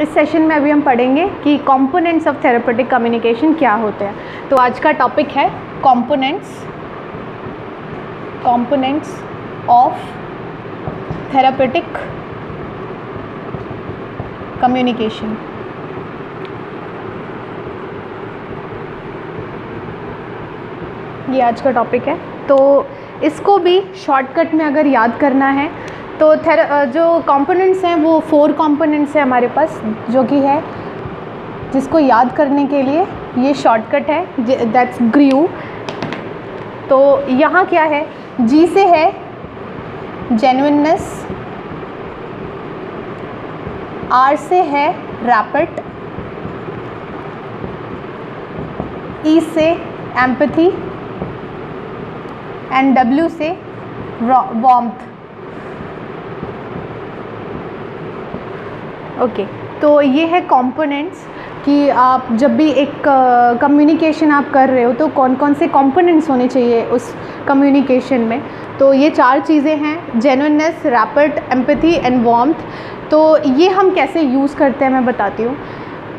इस सेशन में अभी हम पढ़ेंगे कि कंपोनेंट्स ऑफ़ थेरेपेटिक कम्युनिकेशन क्या होते हैं। तो आज का टॉपिक है components components of therapeutic communication ये आज का टॉपिक है। तो इसको भी शॉर्टकट में अगर याद करना है तो थेर जो कंपोनेंट्स हैं, वो फोर कंपोनेंट्स हैं हमारे पास, जो कि है, जिसको याद करने के लिए ये शॉर्टकट है दैट्स ग्रीव तो यहाँ क्या है? जी से है जेन्युइननेस आर से है रैपिड ई से एम्पथी एंड डब्ल्यू से वॉम्थ ओके okay, तो ये है कंपोनेंट्स कि आप जब भी एक कम्युनिकेशन आप कर रहे हो तो कौन कौन से कंपोनेंट्स होने चाहिए उस कम्युनिकेशन में? तो ये चार चीज़ें हैं genuineness rapid empathy and warmth तो ये हम कैसे यूज़ करते हैं मैं बताती हूँ।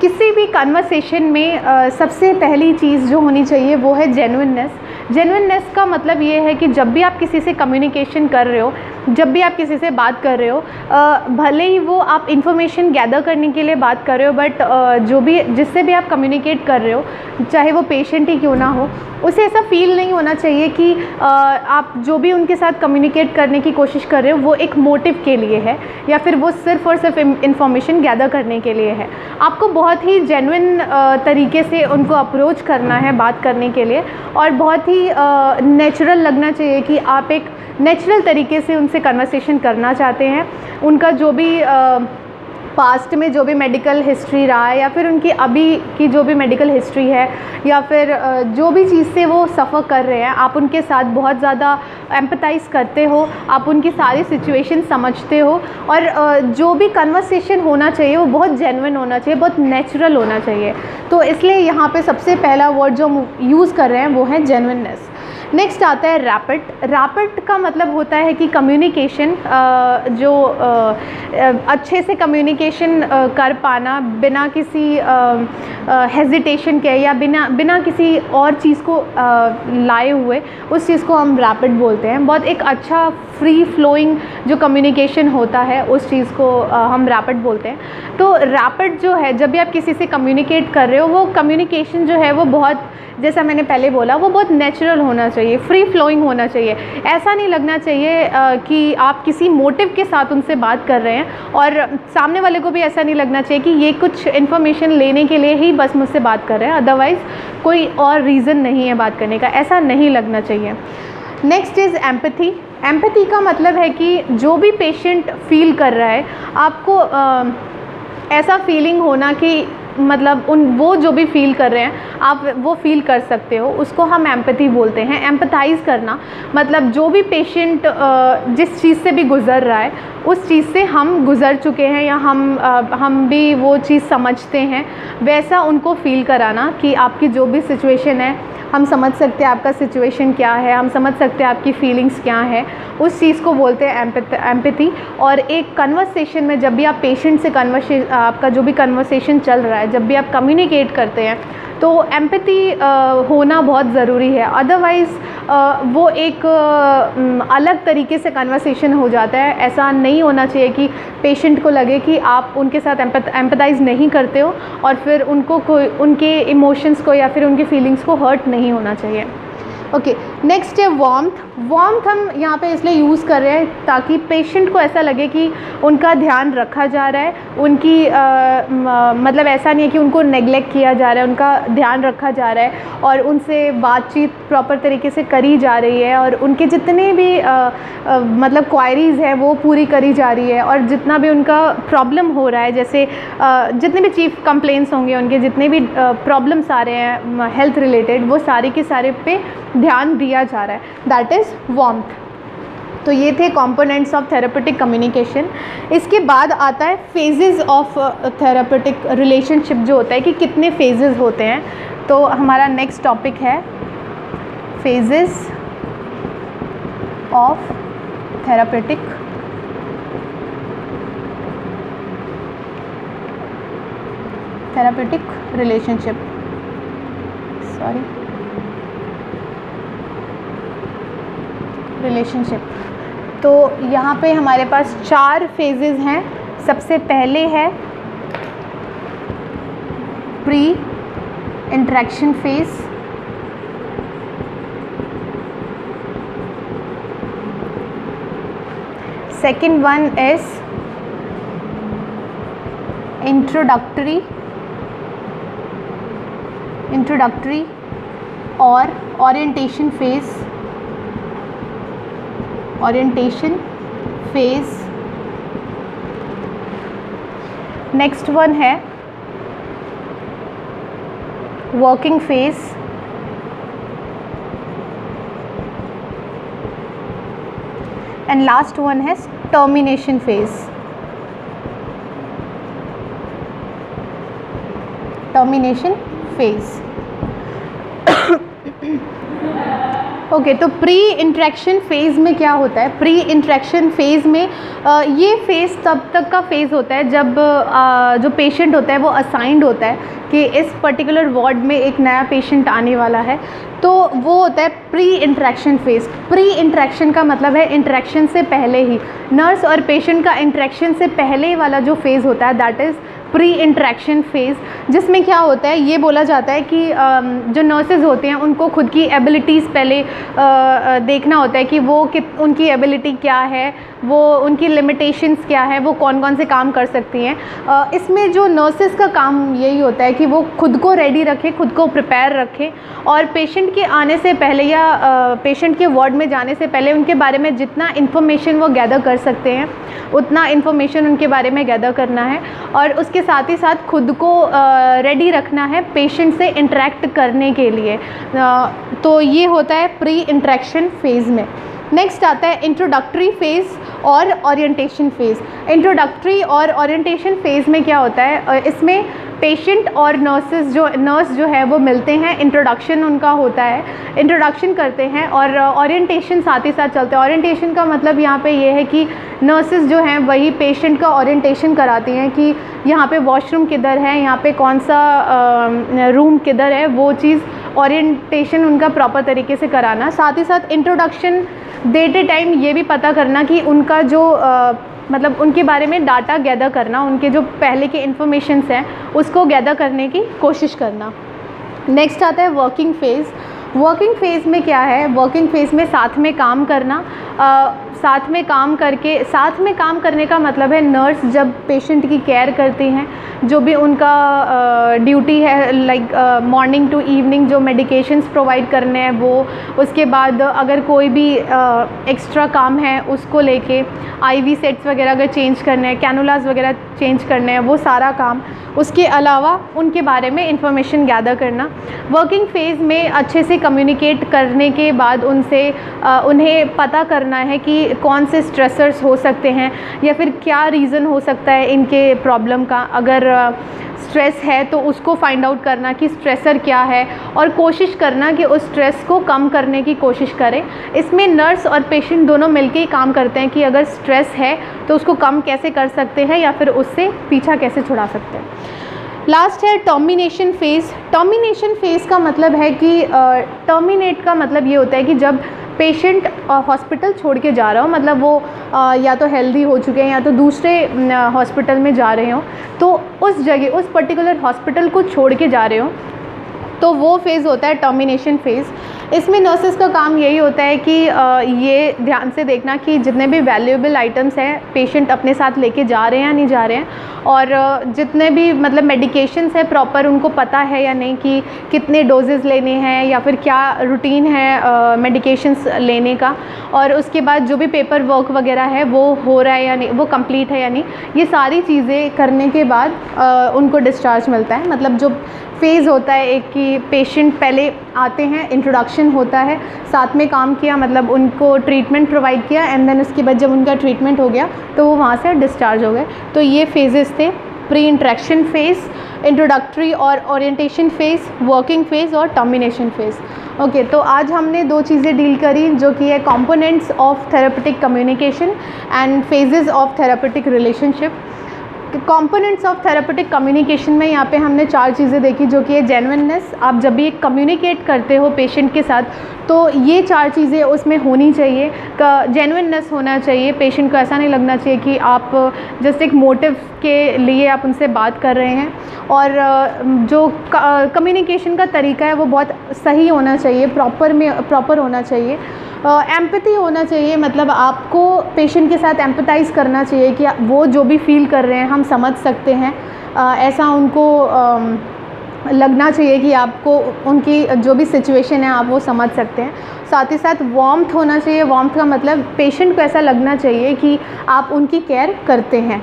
किसी भी कन्वर्सेशन में आ, सबसे पहली चीज़ जो होनी चाहिए वो है जेनुइननेस जेनुइननेस का मतलब ये है कि जब भी आप किसी से कम्युनिकेशन कर रहे हो, जब भी आप किसी से बात कर रहे हो भले ही वो आप इन्फॉर्मेशन गैदर करने के लिए बात कर रहे हो बट जो भी, जिससे भी आप कम्युनिकेट कर रहे हो, चाहे वो पेशेंट ही क्यों ना हो, उसे ऐसा फील नहीं होना चाहिए कि आप जो भी उनके साथ कम्युनिकेट करने की कोशिश कर रहे हो, वो एक मोटिव के लिए है, या फिर वो सिर्फ़ और सिर्फ़ इन्फॉर्मेशन गैदर करने के लिए है। आपको बहुत ही जेनविन तरीके से उनको अप्रोच करना है बात करने के लिए, और बहुत ही नेचुरल लगना चाहिए कि आप एक नेचुरल तरीके से उनसे कन्वर्सेशन करना चाहते हैं। उनका जो भी पास्ट में जो भी मेडिकल हिस्ट्री रहा है या फिर उनकी अभी की जो भी मेडिकल हिस्ट्री है या फिर जो भी चीज़ से वो सफ़र कर रहे हैं, आप उनके साथ बहुत ज़्यादा एम्पथाइज़ करते हो, आप उनकी सारी सिचुएशन समझते हो और जो भी कन्वर्सेशन होना चाहिए, वो बहुत जेनविन होना चाहिए, बहुत नेचुरल होना चाहिए। तो इसलिए यहाँ पे सबसे पहला वर्ड जो हम यूज़ कर रहे हैं, वो है जेनविननेस नेक्स्ट आता है रैपिड रैपिड का मतलब होता है कि कम्युनिकेशन जो अच्छे से कम्युनिकेशन कर पाना बिना किसी हेजिटेशन के या बिना बिना किसी और चीज़ को लाए हुए, उस चीज़ को हम रैपिड बोलते हैं। बहुत एक अच्छा फ्री फ्लोइंग जो कम्युनिकेशन होता है, उस चीज़ को हम रैपिड बोलते हैं। तो रैपिड जो है, जब भी आप किसी से कम्युनिकेट कर रहे हो, वो कम्युनिकेशन जो है, वो बहुत जैसा मैंने पहले बोला वो बहुत नेचुरल होना चाहिए फ्री फ्लोइंग होना चाहिए। ऐसा नहीं लगना चाहिए कि आप किसी मोटिव के साथ उनसे बात कर रहे हैं और सामने वाले को भी ऐसा नहीं लगना चाहिए कि ये कुछ इन्फॉर्मेशन लेने के लिए ही बस मुझसे बात कर रहे हैं। अदरवाइज़ कोई और रीज़न नहीं है बात करने का। ऐसा नहीं लगना चाहिए। नेक्स्ट इज़ एम्पथी एम्पथी का मतलब है कि जो भी पेशेंट फील कर रहा है आपको आ, ऐसा फीलिंग होना कि मतलब उन, वो जो भी फील कर रहे हैं, आप वो फील कर सकते हो। उसको हम एम्पथी बोलते हैं। एम्पथाइज़ करना मतलब जो भी पेशेंट जिस चीज़ से भी गुज़र रहा है, उस चीज़ से हम गुज़र चुके हैं या हम हम भी वो चीज़ समझते हैं, वैसा उनको फील कराना कि आपकी जो भी सिचुएशन है हम समझ सकते हैं आपका सिचुएशन क्या है, हम समझ सकते हैं आपकी फीलिंग्स क्या है। उस चीज़ को बोलते हैं एम्पथी और एक कन्वर्सेशन में जब भी आप पेशेंट से कन्वर्से आपका जो भी कन्वर्सेशन चल रहा है, जब भी आप कम्युनिकेट करते हैं तो एम्पथी होना बहुत ज़रूरी है। अदरवाइज़ वो एक अलग तरीके से कन्वर्सेशन हो जाता है। ऐसा नहीं होना चाहिए कि पेशेंट को लगे कि आप उनके साथ एम्पथाइज़ नहीं करते हो और फिर उनको कोई, उनके इमोशंस को या फिर उनकी फीलिंग्स को हर्ट नहीं होना चाहिए। ओके नेक्स्ट है वॉम्थ वॉम्थ हम यहाँ पे इसलिए यूज़ कर रहे हैं ताकि पेशेंट को ऐसा लगे कि उनका ध्यान रखा जा रहा है उनकी आ, मतलब ऐसा नहीं है कि उनको नेगलेक्ट किया जा रहा है उनका ध्यान रखा जा रहा है और उनसे बातचीत प्रॉपर तरीके से करी जा रही है और उनके जितने भी आ, आ, मतलब क्वायरीज़ हैं वो पूरी करी जा रही है और जितना भी उनका प्रॉब्लम हो रहा है जैसे आ, जितने भी चीफ कंप्लेंट्स होंगे उनके जितने भी प्रॉब्लम्स आ रहे हैं हेल्थ रिलेटेड वो सारे के सारे पे ध्यान दिया जा रहा है। दैट इज़ वॉम्थ तो ये थे कंपोनेंट्स ऑफ़ थेरेपेटिक कम्युनिकेशन इसके बाद आता है फेजेस ऑफ़ थेरेपेटिक रिलेशनशिप जो होता है कि कितने फेजेस होते हैं। तो हमारा नेक्स्ट टॉपिक है phases of therapeutic therapeutic relationship sorry relationship तो यहाँ पे हमारे पास चार फेजेस हैं। सबसे पहले है pre interaction phase second one is introductory introductory और orientation phase orientation phase next one है working phase and last one है termination phase termination phase okay तो प्री इंट्रैक्शन फ़ेज़ में क्या होता है? प्री इंट्रैक्शन फ़ेज़ में ये फ़ेज़ तब तक का फ़ेज़ होता है जब जो पेशेंट होता है वो असाइंड होता है कि इस पर्टिकुलर वार्ड में एक नया पेशेंट आने वाला है। तो वो होता है pre interaction phase pre interaction का मतलब है इंट्रैक्शन से पहले ही। नर्स और पेशेंट का इंट्रैक्शन से पहले वाला जो फ़ेज़ होता है that is pre interaction phase जिसमें क्या होता है, ये बोला जाता है कि जो नर्सेज होते हैं, उनको खुद की एबिलिटीज़ पहले देखना होता है कि वो कित, उनकी एबिलिटी क्या है, वो, उनकी लिमिटेशंस क्या है, वो कौन कौन से काम कर सकती हैं। इसमें जो नर्सेज का काम यही होता है कि वो खुद को रेडी रखें, खुद को प्रिपेयर रखें और पेशेंट के आने से पहले या पेशेंट के वार्ड में जाने से पहले उनके बारे में जितना इन्फॉर्मेशन वो गैदर कर सकते हैं, उतना इन्फॉर्मेशन उनके बारे में गैदर करना है और उसके साथ ही साथ खुद को रेडी रखना है पेशेंट से इंटरेक्ट करने के लिए। तो ये होता है प्री इंट्रैक्शन फ़ेज़ में। नेक्स्ट आता है इंट्रोडक्टरी फ़ेज़ और ओरिएंटेशन फ़ेज़ इंट्रोडक्टरी और ओरिएंटेशन फ़ेज़ में क्या होता है? इसमें पेशेंट और नर्सेज जो नर्स जो है, वो मिलते हैं। इंट्रोडक्शन उनका होता है। इंट्रोडक्शन करते हैं और ओरिएंटेशन साथ ही साथ चलते हैं। ओरिएंटेशन का मतलब यहाँ पे ये है कि नर्सेज जो हैं, वही पेशेंट का ओरिएंटेशन कराती हैं कि यहाँ पे वॉशरूम किधर है, यहाँ पे कौन सा रूम किधर है, वो चीज़ ओरिएंटेशन उनका प्रॉपर तरीके से कराना। साथ ही साथ इंट्रोडक्शन देते टाइम ये भी पता करना कि उनका जो आ, मतलब उनके बारे में डाटा गैदर करना उनके जो पहले के इन्फॉर्मेशंस हैं उसको गैदर करने की कोशिश करना। नेक्स्ट आता है वर्किंग फ़ेज़ वर्किंग फ़ेज़ में क्या है? वर्किंग फ़ेज़ में साथ में काम करना। आ, साथ में काम करके साथ में काम करने का मतलब है नर्स जब पेशेंट की केयर करती हैं जो भी उनका ड्यूटी है लाइक मॉर्निंग टू इवनिंग जो मेडिकेशंस प्रोवाइड करने हैं वो उसके बाद अगर कोई भी एक्स्ट्रा काम है उसको लेके आईवी सेट्स वगैरह अगर चेंज करने हैं कैनुलाज वगैरह चेंज करने हैं वो सारा काम उसके अलावा उनके बारे में इंफॉर्मेशन गैदर करना। वर्किंग फ़ेज़ में अच्छे से कम्युनिकेट करने के बाद उनसे आ, उन्हें पता करना है कि कौन से स्ट्रेसर्स हो सकते हैं या फिर क्या रीज़न हो सकता है इनके प्रॉब्लम का? अगर स्ट्रेस है तो उसको फाइंड आउट करना कि स्ट्रेसर क्या है और कोशिश करना कि उस स्ट्रेस को कम करने की कोशिश करें। इसमें नर्स और पेशेंट दोनों मिलकर ही काम करते हैं कि अगर स्ट्रेस है तो उसको कम कैसे कर सकते हैं या फिर उससे पीछा कैसे छुड़ा सकते हैं। लास्ट है टर्मिनेशन फ़ेज़ टर्मिनेशन फ़ेज़ का मतलब है कि टर्मिनेट uh, का मतलब ये होता है कि जब पेशेंट हॉस्पिटल छोड़ के जा रहा हो। मतलब वो आ, या तो हेल्दी हो चुके हैं या तो दूसरे हॉस्पिटल में जा रहे हो। तो उस जगह उस पर्टिकुलर हॉस्पिटल को छोड़ के जा रहे हो तो वो फ़ेज़ होता है टर्मिनेशन फ़ेज़ इसमें नर्सेज का काम यही होता है कि ये ध्यान से देखना कि जितने भी वैल्यूएबल आइटम्स हैं पेशेंट अपने साथ लेके जा रहे हैं या नहीं जा रहे हैं, और जितने भी मतलब मेडिकेशंस हैं प्रॉपर उनको पता है या नहीं कि कितने डोजेज़ लेने हैं या फिर क्या रूटीन है मेडिकेशंस लेने का, और उसके बाद जो भी पेपर वर्क वगैरह है, वो हो रहा है या नहीं, वो कंप्लीट है या नहीं, ये सारी चीज़ें करने के बाद उनको डिस्चार्ज मिलता है। मतलब जो फ़ेज़ होता है एक कि पेशेंट पहले आते हैं इंट्रोडक्शन होता है, साथ में काम किया मतलब उनको ट्रीटमेंट प्रोवाइड किया एंड देन उसके बाद जब उनका ट्रीटमेंट हो गया तो वो वहाँ से डिस्चार्ज हो गए। तो ये फेजेस थे प्री इंट्रैक्शन फ़ेज़ इंट्रोडक्टरी और ओरिएंटेशन फ़ेज़ वर्किंग फ़ेज़ और टर्मिनेशन फ़ेज़ ओके तो आज हमने दो चीज़ें डील करी, जो कि है components of therapeutic communication and phases of therapeutic relationship components of therapeutic communication में यहाँ पे हमने चार चीज़ें देखी जो कि है जेनविननेस आप जब भी कम्युनिकेट करते हो पेशेंट के साथ तो ये चार चीज़ें उसमें होनी चाहिए। जेनविननेस होना चाहिए। पेशेंट को ऐसा नहीं लगना चाहिए कि आप जस्ट एक मोटिव के लिए आप उनसे बात कर रहे हैं। और जो कम्युनिकेशन का तरीका है वो बहुत सही होना चाहिए प्रॉपर में प्रॉपर होना चाहिए। एम्पति होना चाहिए मतलब आपको पेशेंट के साथ एम्पथाइज़ करना चाहिए कि वो जो भी फील कर रहे हैं हम समझ सकते हैं। ऐसा उनको लगना चाहिए कि आपको उनकी जो भी सिचुएशन है आप वो समझ सकते हैं। साथ ही साथ वार्मथ होना चाहिए। वार्मथ का मतलब पेशेंट को ऐसा लगना चाहिए कि आप उनकी केयर करते हैं।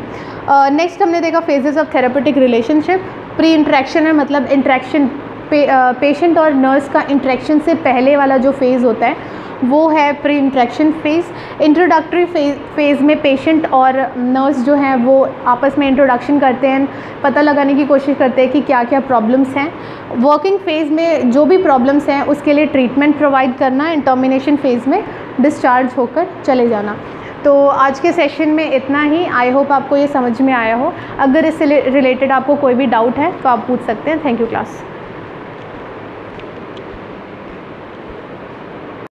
नेक्स्ट uh, हमने देखा phases of therapeutic relationship pre interaction है मतलब इंट्रैक्शन पे, पेशेंट और नर्स का इंट्रैक्शन से पहले वाला जो फ़ेज़ होता है वो है pre interaction phase introductory phase में पेशेंट और नर्स जो हैं वो आपस में इंट्रोडक्शन करते हैं पता लगाने की कोशिश करते हैं कि क्या क्या प्रॉब्लम्स हैं. वर्किंग फ़ेज़ में जो भी प्रॉब्लम्स हैं उसके लिए ट्रीटमेंट प्रोवाइड करना एंड टर्मिनेशन फ़ेज़ में डिस्चार्ज होकर चले जाना. तो आज के सेशन में इतना ही. आई होप आपको ये समझ में आया हो. अगर इससे रिलेटेड आपको कोई भी डाउट है तो आप पूछ सकते हैं. Thank you class